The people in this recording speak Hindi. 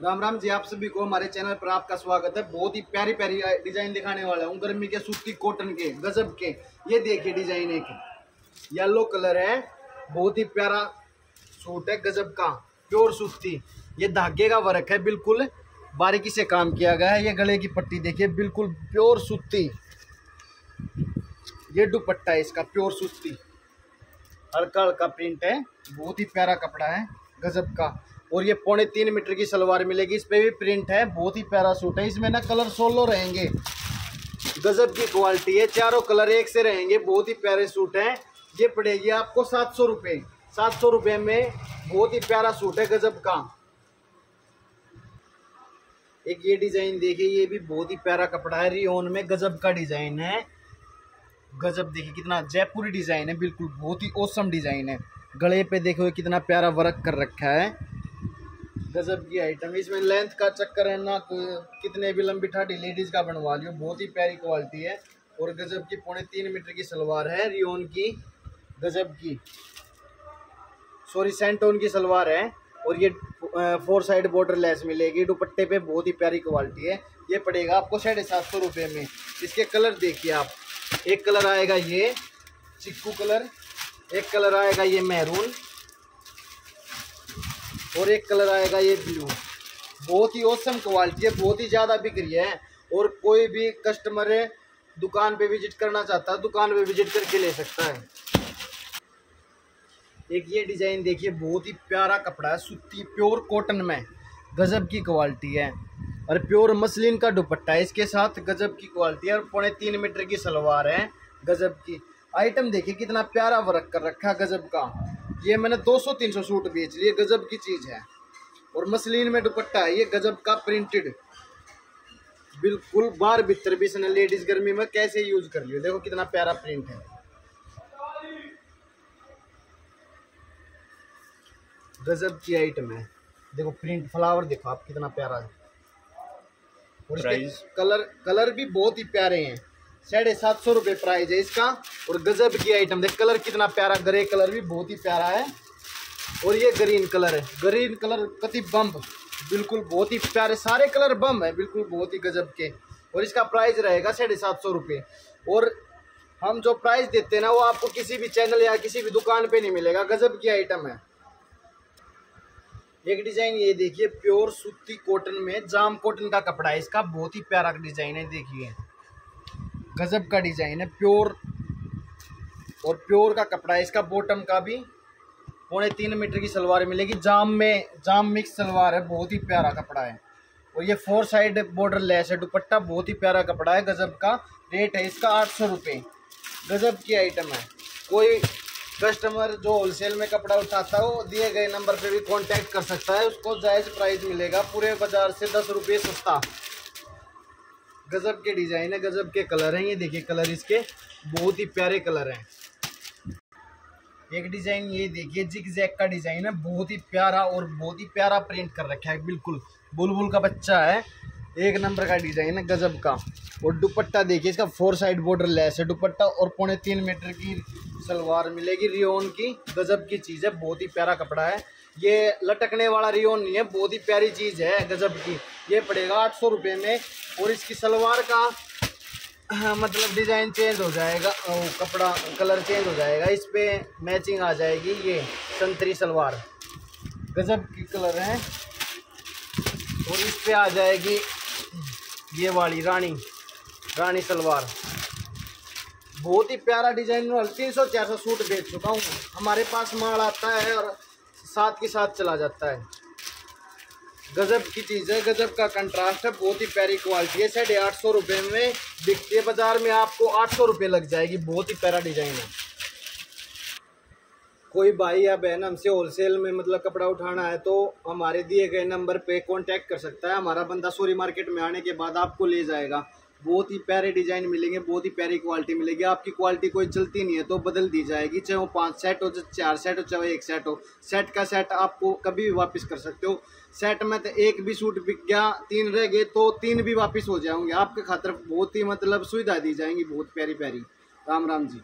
राम राम जी, आप सभी को हमारे चैनल पर आपका स्वागत है। बहुत ही प्यारी प्यारी डिज़ाइन दिखाने वाला हूँ। गर्मी के, सूती कॉटन के, गजब के। ये देखिए डिज़ाइन एक। येलो कलर है। बहुत ही प्यारा सूट है, गजब का। प्योर सूती। ये धागे का वर्क है, बिल्कुल। बारीकी से काम किया गया है। ये गले की पट्टी देखिए, बिल्कुल प्योर सूती। ये दुपट्टा है इसका प्योर सूती। हल्का हल्का प्रिंट है। बहुत ही प्यारा कपड़ा है, गजब का। और ये पौने तीन मीटर की सलवार मिलेगी। इस पर भी प्रिंट है। बहुत ही प्यारा सूट है। इसमें ना कलर सोलो रहेंगे। गजब की क्वालिटी है। चारों कलर एक से रहेंगे। बहुत ही प्यारे सूट हैं। ये पड़ेगी आपको सात सौ रुपये सात सौ रुपये में बहुत ही प्यारा सूट है गजब का। एक ये डिज़ाइन देखिए। ये भी बहुत ही प्यारा कपड़ा है। रियोन में गजब का डिज़ाइन है। गजब देखिए कितना जयपुरी डिज़ाइन है। बिल्कुल बहुत ही औसम डिज़ाइन है। गले पे देखो कितना प्यारा वर्क कर रखा है। गजब की आइटम इसमें लेंथ का चक्कर है, ना कितने भी लंबी ठाडी लेडीज़ का बनवा लियो। बहुत ही प्यारी क्वालिटी है और गजब की पौने तीन मीटर की सलवार है, रियोन की गजब की। सॉरी सेंटोन की सलवार है और ये फोर साइड बॉर्डर लेस मिलेगी। दुपट्टे पे बहुत ही प्यारी क्वालिटी है। ये पड़ेगा आपको साढ़े सात सौ रुपये में। इसके कलर देखिए आप। एक कलर आएगा ये, चिक्कू कलर एक कलर आएगा ये मैरून और एक कलर आएगा ये ब्लू बहुत ही औसम क्वालिटी है, बहुत ही ज़्यादा बिक रही है। और कोई भी कस्टमर है दुकान पे विज़िट करना चाहता है, दुकान पे विज़िट करके ले सकता है। एक ये डिज़ाइन देखिए, बहुत ही प्यारा कपड़ा है, सूती प्योर कॉटन में। गजब की क्वालिटी है। और प्योर मसलिन का दुपट्टा है, इसके साथ गजब की क्वालिटी है और पौने तीन मीटर की सलवार है, गजब की। आइटम देखिए, कितना प्यारा वर्क कर रखा है गजब का। ये मैंने 200-300 सूट बेच लिए गजब की चीज़ है। और मसलिन में दुपट्टा है ये गजब का प्रिंटेड बिल्कुल बार भीतर भी इसने लेडीज़ गर्मी में कैसे यूज़ कर लियो देखो कितना प्यारा प्रिंट है। गजब की आइटम है। देखो प्रिंट फ्लावर देखो आप कितना प्यारा है। और कलर कलर भी बहुत ही प्यारे हैं। साढ़े सात सौ रुपये प्राइज है इसका। और गजब की आइटम देख कलर कितना प्यारा ग्रे कलर भी बहुत ही प्यारा है। और ये ग्रीन कलर है। ग्रीन कलर कति बम बिल्कुल बहुत ही प्यारे, सारे कलर बम है, बिल्कुल बहुत ही गजब के। और इसका प्राइस रहेगा साढ़े सात सौ रुपये। और हम जो प्राइस देते हैं ना, वो आपको किसी भी चैनल या किसी भी दुकान पे नहीं मिलेगा। गजब की आइटम है। एक डिज़ाइन ये देखिए प्योर सूती कॉटन में जाम कॉटन का कपड़ा है। इसका बहुत ही प्यारा डिज़ाइन है, देखिए। गजब का डिज़ाइन है, प्योर। और प्योर का कपड़ा है, इसका बॉटम का भी। पौने तीन मीटर की सलवार मिलेगी। जाम में, जाम मिक्स सलवार है, बहुत ही प्यारा कपड़ा है। और ये फोर साइड बॉर्डर लेस है, दुपट्टा बहुत ही प्यारा कपड़ा है, गजब का। रेट है इसका आठ सौ रुपये गजब की आइटम है। कोई कस्टमर जो होलसेल में कपड़ा उठाता हो, दिए गए नंबर पे भी कांटेक्ट कर सकता है। उसको जायज़ प्राइस मिलेगा, पूरे बाज़ार से दस रुपये सस्ता। गज़ब के डिज़ाइन है, गज़ब के कलर हैं ये, देखिए कलर इसके, बहुत ही प्यारे कलर हैं। एक डिज़ाइन ये देखिए जिक जैक का डिज़ाइन है, बहुत ही प्यारा और बहुत ही प्यारा प्रिंट कर रखा है, बिल्कुल। बुलबुल का बच्चा है एक नंबर का डिज़ाइन है गजब का। और दुपट्टा देखिए इसका फोर साइड बॉर्डर लेस है। दुपट्टा और पौने तीन मीटर की सलवार मिलेगी रियोन की। गजब की चीज़ है बहुत ही प्यारा कपड़ा है। ये लटकने वाला रियोन नहीं है बहुत ही प्यारी चीज़ है गजब की। ये पड़ेगा आठ सौ रुपये में और इसकी सलवार का हाँ, मतलब डिज़ाइन चेंज हो जाएगा कपड़ा कलर चेंज हो जाएगा। इस पर मैचिंग आ जाएगी ये संतरी सलवार। गजब की कलर है। और इस पर आ जाएगी ये वाली रानी रानी सलवार। बहुत ही प्यारा डिज़ाइन तीन सौ, चार सौ सूट बेच चुका हूँ। हमारे पास माल आता है और साथ के साथ चला जाता है। गजब की चीज़ है, गजब का कंट्रास्ट है, बहुत ही प्यारी क्वालिटी है। साढ़े आठ सौ रुपये में बिकती है बाज़ार में, आपको आठ सौ रुपये लग जाएगी। बहुत ही प्यारा डिज़ाइन है। कोई भाई या बहन हमसे होलसेल में मतलब कपड़ा उठाना है तो हमारे दिए गए नंबर पे कांटेक्ट कर सकता है। हमारा बंदा सोरी मार्केट में आने के बाद आपको ले जाएगा। बहुत ही प्यारे डिज़ाइन मिलेंगे, बहुत ही प्यारी क्वालिटी मिलेगी। आपकी क्वालिटी कोई चलती नहीं है तो बदल दी जाएगी, चाहे वो पाँच सेट हो, चाहे चार सेट हो, चाहे एक सेट हो। सेट का सेट आपको कभी भी वापस कर सकते हो। सेट में तो एक भी सूट बिक गया, तीन रह गए तो तीन भी वापस हो जाएँगे। आपके खातर बहुत ही मतलब सुविधा दी जाएँगी, बहुत प्यारी प्यारी राम राम जी।